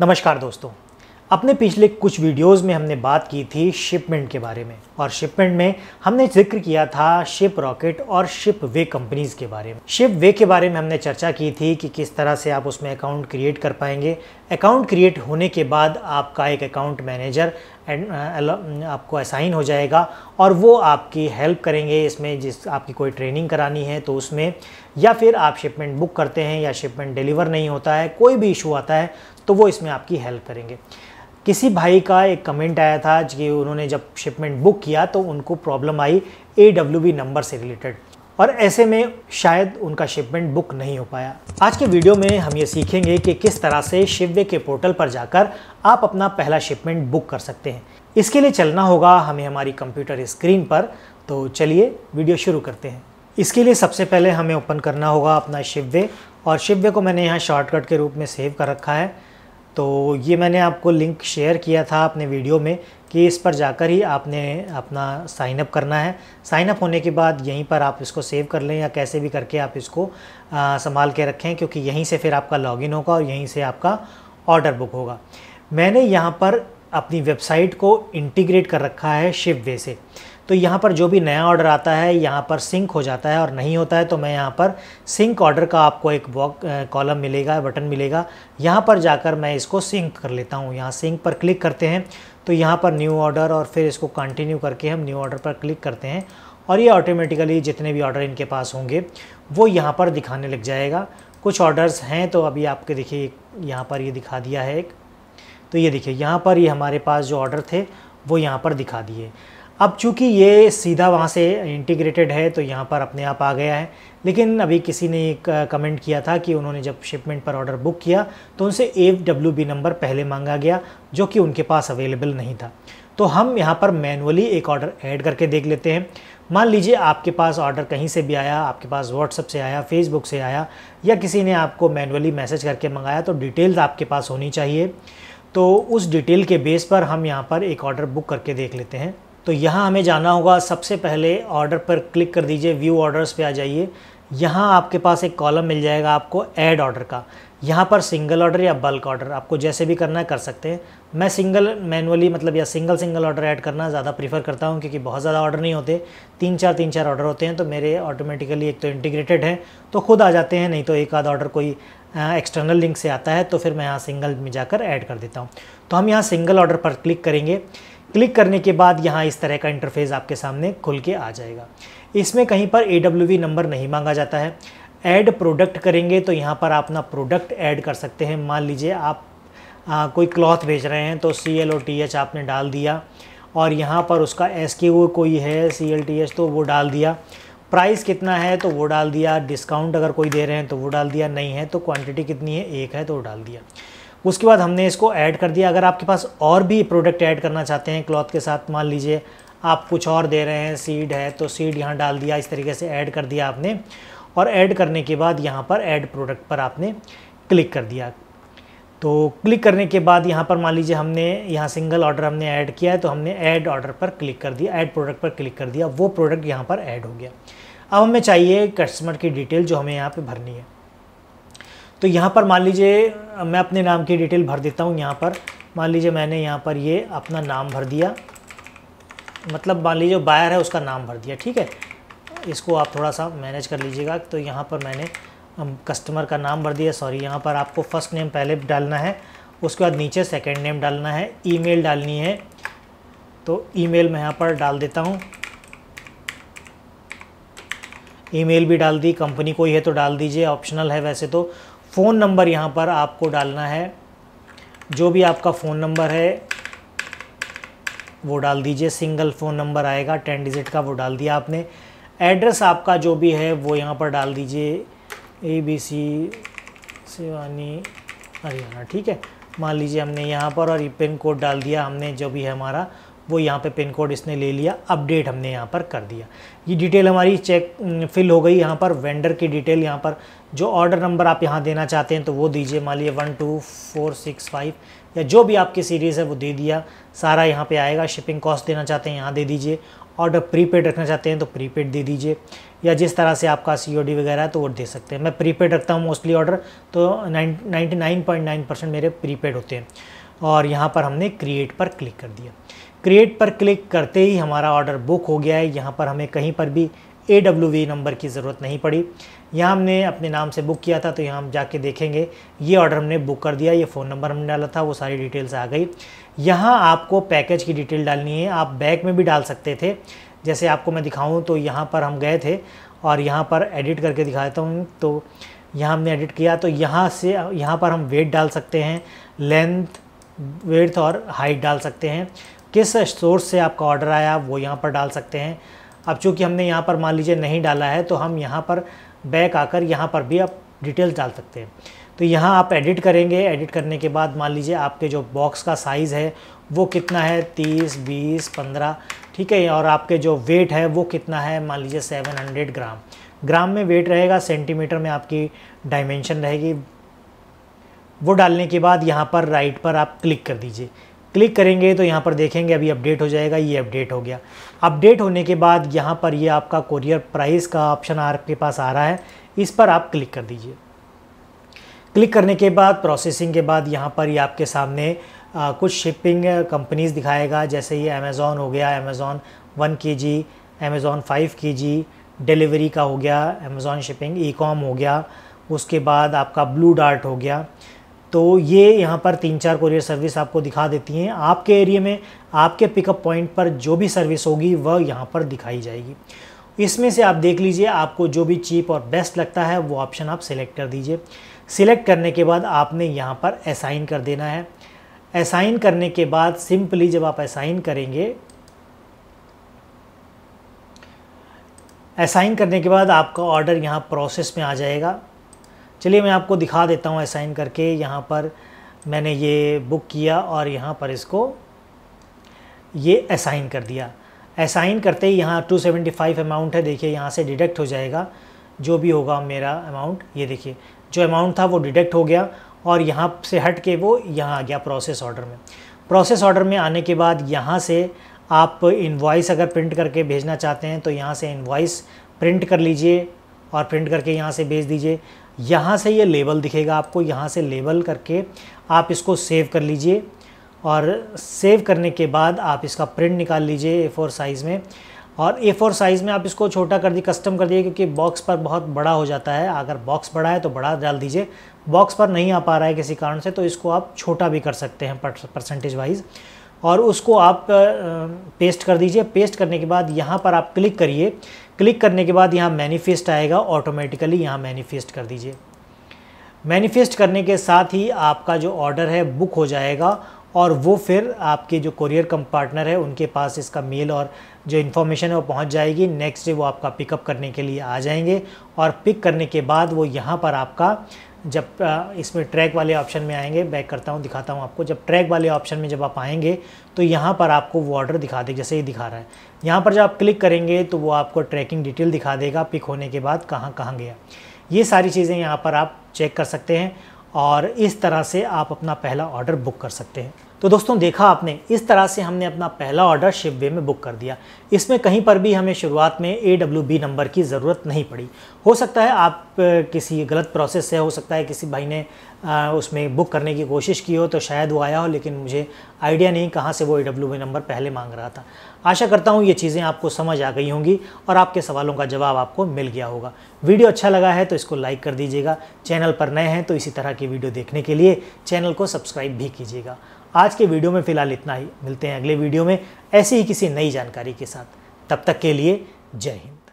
नमस्कार दोस्तों। अपने पिछले कुछ वीडियोस में हमने बात की थी शिपमेंट के बारे में, और शिपमेंट में हमने ज़िक्र किया था शिप रॉकेट और शिप वे कंपनीज़ के बारे में। शिप वे के बारे में हमने चर्चा की थी कि किस तरह से आप उसमें अकाउंट क्रिएट कर पाएँगे। अकाउंट क्रिएट होने के बाद आपका एक अकाउंट मैनेजर आपको असाइन हो जाएगा और वो आपकी हेल्प करेंगे इसमें जिस, आपकी कोई ट्रेनिंग करानी है तो उसमें, या फिर आप शिपमेंट बुक करते हैं या शिपमेंट डिलीवर नहीं होता है, कोई भी इशू आता है तो वो इसमें आपकी हेल्प करेंगे। किसी भाई का एक कमेंट आया था कि उन्होंने जब शिपमेंट बुक किया तो उनको प्रॉब्लम आई ए नंबर से रिलेटेड और ऐसे में शायद उनका शिपमेंट बुक नहीं हो पाया। आज के वीडियो में हम ये सीखेंगे कि किस तरह से शिववे के पोर्टल पर जाकर आप अपना पहला शिपमेंट बुक कर सकते हैं। इसके लिए चलना होगा हमें हमारी कंप्यूटर स्क्रीन पर। तो चलिए वीडियो शुरू करते हैं। इसके लिए सबसे पहले हमें ओपन करना होगा अपना शिववे। और शिववे को मैंने यहाँ शॉर्टकट के रूप में सेव कर रखा है। तो ये मैंने आपको लिंक शेयर किया था अपने वीडियो में। कि इस पर जाकर ही आपने अपना साइन अप करना है। साइन अप होने के बाद यहीं पर आप इसको सेव कर लें या कैसे भी करके आप इसको संभाल के रखें, क्योंकि यहीं से फिर आपका लॉगिन होगा और यहीं से आपका ऑर्डर बुक होगा। मैंने यहाँ पर अपनी वेबसाइट को इंटीग्रेट कर रखा है शिव वे से। तो यहाँ पर जो भी नया ऑर्डर आता है, यहाँ पर सिंक हो जाता है और नहीं होता है तो मैं यहाँ पर सिंक ऑर्डर का आपको एक बॉक कॉलम मिलेगा बटन मिलेगा। यहाँ पर जाकर मैं इसको सिंक कर लेता हूँ। यहाँ सिंक पर क्लिक करते हैं। तो यहाँ पर न्यू ऑर्डर और फिर इसको कंटिन्यू करके हम न्यू ऑर्डर पर क्लिक करते हैं और ये ऑटोमेटिकली जितने भी ऑर्डर इनके पास होंगे, वो यहाँ पर दिखाने लग जाएगा। कुछ ऑर्डर्स हैं तो अभी आपके देखिए यहाँ पर ये दिखा दिया है एक। तो ये देखिए, यहाँ पर ये हमारे पास जो ऑर्डर थे, वो यहाँ पर दिखा दिए। अब चूँकि ये सीधा वहाँ से इंटीग्रेटेड है तो यहाँ पर अपने आप आ गया है। लेकिन अभी किसी ने कमेंट किया था कि उन्होंने जब शिपमेंट पर ऑर्डर बुक किया तो उनसे एफ़ डब्ल्यू बी नंबर पहले मांगा गया, जो कि उनके पास अवेलेबल नहीं था। तो हम यहाँ पर मैनुअली एक ऑर्डर ऐड करके देख लेते हैं। मान लीजिए आपके पास ऑर्डर कहीं से भी आया, आपके पास व्हाट्सअप से आया फेसबुक से आया, या किसी ने आपको मैनुअली मैसेज करके मंगाया तो डिटेल्स आपके पास होनी चाहिए। तो उस डिटेल के बेस पर हम यहाँ पर एक ऑर्डर बुक करके देख लेते हैं। तो यहाँ हमें जाना होगा। सबसे पहले ऑर्डर पर क्लिक कर दीजिए व्यू ऑर्डर्स पे आ जाइए। यहाँ आपके पास एक कॉलम मिल जाएगा आपको ऐड ऑर्डर का। यहाँ पर सिंगल ऑर्डर या बल्क ऑर्डर आपको जैसे भी करना है कर सकते हैं। मैं सिंगल मैनुअली मतलब या सिंगल सिंगल ऑर्डर ऐड करना ज़्यादा प्रीफर करता हूँ क्योंकि बहुत ज़्यादा ऑर्डर नहीं होते। तीन चार तीन चार ऑर्डर होते हैं तो मेरे ऑटोमेटिकली एक तो इंटीग्रेटेड है। तो खुद आ जाते हैं, नहीं तो एक आध ऑर्डर कोई एक्सटर्नल लिंक से आता है तो फिर मैं यहाँ सिंगल में जाकर ऐड कर देता हूँ। तो हम यहाँ सिंगल ऑर्डर पर क्लिक करेंगे। क्लिक करने के बाद यहाँ इस तरह का इंटरफेस आपके सामने खुल के आ जाएगा। इसमें कहीं पर एडब्ल्यूवी नंबर नहीं मांगा जाता है। ऐड प्रोडक्ट करेंगे तो यहाँ पर आप अपना प्रोडक्ट ऐड कर सकते हैं। मान लीजिए आप आ, कोई क्लॉथ बेच रहे हैं तो C L O T H आपने डाल दिया और यहाँ पर उसका एस के वो कोई है सी एल टी एच तो वो डाल दिया। प्राइस कितना है तो वो डाल दिया। डिस्काउंट अगर कोई दे रहे हैं तो वो डाल दिया। नहीं है तो क्वांटिटी कितनी है? एक है तो वो डाल दिया। उसके बाद हमने इसको ऐड कर दिया। अगर आपके पास और भी प्रोडक्ट ऐड करना चाहते हैं क्लॉथ के साथ, मान लीजिए आप कुछ और दे रहे हैं सीड है तो सीड यहाँ डाल दिया, इस तरीके से ऐड कर दिया आपने। और ऐड करने के बाद यहाँ पर ऐड प्रोडक्ट पर आपने क्लिक कर दिया। तो क्लिक करने के बाद यहाँ पर मान लीजिए हमने, यहाँ सिंगल ऑर्डर हमने ऐड किया है तो हमने ऐड ऑर्डर पर क्लिक कर दिया ऐड प्रोडक्ट पर क्लिक कर दिया। वो प्रोडक्ट यहाँ पर ऐड हो गया। अब हमें चाहिए कस्टमर की डिटेल जो हमें यहाँ पे भरनी है। तो यहाँ पर मान लीजिए, मैं अपने नाम की डिटेल भर देता हूँ यहाँ पर। मान लीजिए मैंने यहाँ पर ये अपना नाम भर दिया। मतलब मान लीजिए बायर है उसका नाम भर दिया, ठीक है? इसको आप थोड़ा सा मैनेज कर लीजिएगा। तो यहाँ पर मैंने कस्टमर का नाम भर दिया। सॉरी यहाँ पर आपको फ़र्स्ट नेम पहले डालना है, उसके बाद नीचे सेकंड नेम डालना है ईमेल डालनी है। तो ईमेल मैं यहाँ पर डाल देता हूँ। ईमेल भी डाल दी कंपनी कोई है तो डाल दीजिए ऑप्शनल है वैसे तो। फ़ोन नंबर यहाँ पर आपको डालना है। जो भी आपका फ़ोन नंबर है, वो डाल दीजिए। सिंगल फ़ोन नंबर आएगा, टेन डिजिट का वो डाल दिया आपने। एड्रेस आपका जो भी है, वो यहाँ पर डाल दीजिए। A, B, C Siwani Haryana, ठीक है? मान लीजिए हमने यहाँ पर और ये पिन कोड डाल दिया हमने, जो भी है हमारा। वो यहाँ पे पिन कोड इसने ले लिया, अपडेट हमने यहाँ पर कर दिया। ये डिटेल हमारी चेक फिल हो गई यहाँ पर, वेंडर की डिटेल यहाँ पर। जो ऑर्डर नंबर आप यहाँ देना चाहते हैं तो वो दीजिए, मान लीजिए one, two, four, six, five, या जो भी आपकी सीरीज़ है वो दे दिया। सारा यहाँ पे आएगा, शिपिंग कॉस्ट देना चाहते हैं यहाँ दे दीजिए। ऑर्डर प्रीपेड रखना चाहते हैं तो प्रीपेड दे दीजिए। या जिस तरह से आपका सीओडी वगैरह है तो वो दे सकते हैं। मैं प्रीपेड रखता हूँ मोस्टली ऑर्डर तो ninety nine point nine percent मेरे प्रीपेड होते हैं। और यहाँ पर हमने क्रिएट पर क्लिक कर दिया। क्रिएट पर क्लिक करते ही हमारा ऑर्डर बुक हो गया है। यहाँ पर हमें कहीं पर भी ए नंबर की ज़रूरत नहीं पड़ी। यहाँ हमने अपने नाम से बुक किया था तो यहाँ हम जाके देखेंगे। ये ऑर्डर हमने बुक कर दिया, ये फ़ोन नंबर हमने डाला था, वो सारी डिटेल्स आ गई। यहाँ आपको पैकेज की डिटेल डालनी है। आप बैग में भी डाल सकते थे। जैसे आपको मैं दिखाऊँ तो यहाँ पर हम गए थे और यहाँ पर एडिट करके दिखाता हूँ। तो यहाँ हमने एडिट किया तो यहाँ से, यहाँ पर हम वेट डाल सकते हैं लेंथ वेथ और हाइट डाल सकते हैं। किस सोर्स से आपका ऑर्डर आया, वो यहाँ पर डाल सकते हैं। अब चूँकि हमने यहाँ पर मान लीजिए नहीं डाला है तो हम यहाँ पर बैक आकर यहाँ पर भी आप डिटेल्स डाल सकते हैं। तो यहाँ आप एडिट करेंगे। एडिट करने के बाद मान लीजिए आपके जो बॉक्स का साइज़ है, वो कितना है? तीस, बीस, पंद्रह, ठीक है? और आपके जो वेट है, वो कितना है? मान लीजिए सेवन हंड्रेड ग्राम ग्राम में वेट रहेगा सेंटीमीटर में आपकी डायमेंशन रहेगी। वो डालने के बाद यहाँ पर राइट पर आप क्लिक कर दीजिए। क्लिक करेंगे तो यहाँ पर देखेंगे अभी अपडेट हो जाएगा ये अपडेट हो गया। अपडेट होने के बाद यहाँ पर ये आपका कोरियर प्राइस का ऑप्शन आपके पास आ रहा है इस पर आप क्लिक कर दीजिए। क्लिक करने के बाद प्रोसेसिंग के बाद यहाँ पर ये आपके सामने आ, कुछ शिपिंग कंपनीज़ दिखाएगा जैसे ये अमेज़ॉन हो गया अमेज़ॉन वन के जी अमेज़ॉन फाइव के जी डिलीवरी का हो गया अमेज़ॉन शिपिंग ई कॉम हो गया उसके बाद आपका ब्लू डार्ट हो गया। तो ये यहाँ पर तीन चार कोरियर सर्विस आपको दिखा देती हैं। आपके एरिया में आपके पिकअप पॉइंट पर जो भी सर्विस होगी, वह यहाँ पर दिखाई जाएगी। इसमें से आप देख लीजिए, आपको जो भी चीप और बेस्ट लगता है, वो ऑप्शन आप सिलेक्ट कर दीजिए। सिलेक्ट करने के बाद आपने यहाँ पर असाइन कर देना है। असाइन करने के बाद सिंपली जब आप असाइन करेंगे असाइन करने के बाद आपका ऑर्डर यहाँ प्रोसेस में आ जाएगा। चलिए मैं आपको दिखा देता हूँ असाइन करके। यहाँ पर मैंने ये बुक किया और यहाँ पर इसको ये असाइन कर दिया। असाइन करते ही यहाँ 275 अमाउंट है, देखिए यहाँ से डिडक्ट हो जाएगा। जो भी होगा मेरा अमाउंट ये देखिए। जो अमाउंट था वो डिडक्ट हो गया और यहाँ से हट के वो यहाँ आ गया प्रोसेस ऑर्डर में। प्रोसेस ऑर्डर में आने के बाद यहाँ से आप इन्वाइस अगर प्रिंट करके भेजना चाहते हैं तो यहाँ से इन्वाइस प्रिंट कर लीजिए। और प्रिंट करके यहाँ से भेज दीजिए। यहाँ से ये लेबल दिखेगा आपको, यहाँ से लेबल करके आप इसको सेव कर लीजिए और सेव करने के बाद आप इसका प्रिंट निकाल लीजिए ए फोर साइज़ में। और ए फोर साइज़ में आप इसको छोटा कर दिए कस्टम कर दिए क्योंकि बॉक्स पर बहुत बड़ा हो जाता है। अगर बॉक्स बड़ा है तो बड़ा डाल दीजिए। बॉक्स पर नहीं आ पा रहा है किसी कारण से तो इसको आप छोटा भी कर सकते हैं परसेंटेज वाइज और उसको आप पेस्ट कर दीजिए। पेस्ट करने के बाद यहाँ पर आप क्लिक करिए। क्लिक करने के बाद यहाँ मैनिफेस्ट आएगा। ऑटोमेटिकली यहाँ मैनिफेस्ट कर दीजिए। मैनिफेस्ट करने के साथ ही आपका जो ऑर्डर है बुक हो जाएगा और वो फिर आपके जो कोरियर कम पार्टनर है, उनके पास इसका मेल और जो इन्फॉर्मेशन है वो पहुँच जाएगी। नेक्स्ट डे वो आपका पिकअप करने के लिए आ जाएँगे और पिक करने के बाद वो यहाँ पर आपका जब इसमें ट्रैक वाले ऑप्शन में आएँगे बैक करता हूँ, दिखाता हूँ आपको। जब ट्रैक वाले ऑप्शन में जब आप आएँगे तो यहाँ पर आपको वो ऑर्डर दिखा दे जैसे ये दिखा रहा है। यहाँ पर जब आप क्लिक करेंगे तो वो आपको ट्रैकिंग डिटेल दिखा देगा पिक होने के बाद कहाँ कहाँ गया। ये सारी चीज़ें यहाँ पर आप चेक कर सकते हैं और इस तरह से आप अपना पहला ऑर्डर बुक कर सकते हैं। तो दोस्तों, देखा आपने, इस तरह से हमने अपना पहला ऑर्डर शिपवे में बुक कर दिया। इसमें कहीं पर भी हमें शुरुआत में ए डब्ल्यू बी नंबर की ज़रूरत नहीं पड़ी। हो सकता है आप किसी गलत प्रोसेस से, हो सकता है किसी भाई ने उसमें बुक करने की कोशिश की हो तो शायद वो आया हो, लेकिन मुझे आइडिया नहीं कहाँ से वो ए डब्ल्यू बी नंबर पहले मांग रहा था। आशा करता हूँ ये चीज़ें आपको समझ आ गई होंगी और आपके सवालों का जवाब आपको मिल गया होगा। वीडियो अच्छा लगा है तो इसको लाइक कर दीजिएगा। चैनल पर नए हैं तो इसी तरह की वीडियो देखने के लिए चैनल को सब्सक्राइब भी कीजिएगा। आज के वीडियो में फ़िलहाल इतना ही। मिलते हैं अगले वीडियो में ऐसी ही किसी नई जानकारी के साथ। तब तक के लिए जय हिंद।